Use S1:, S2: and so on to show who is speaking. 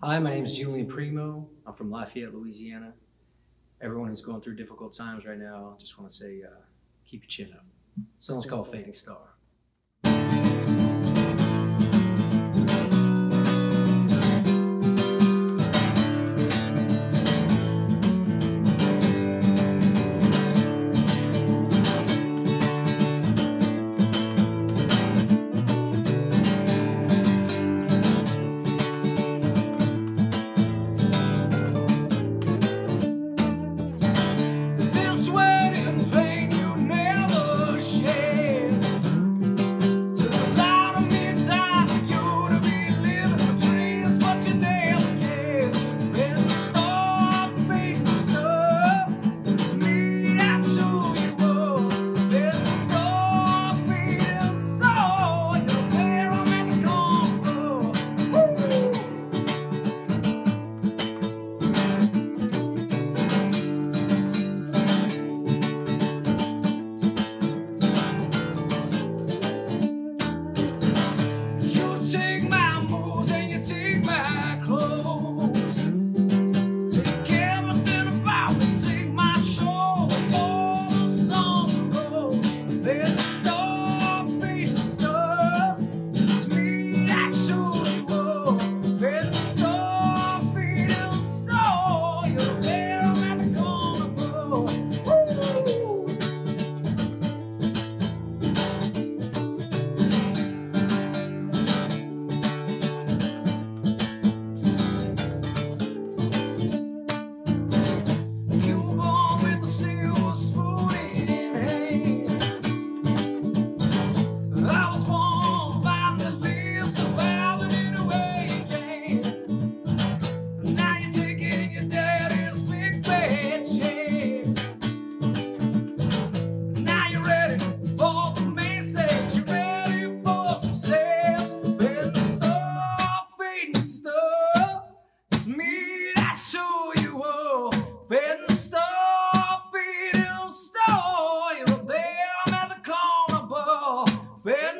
S1: Hi, my name is Julian Primeaux. I'm from Lafayette, Louisiana. Everyone who's going through difficult times right now, I just want to say, uh, keep your chin up. Song's called Fading Star. Betting store, feeding store, you're a bear at the corner bar. Betting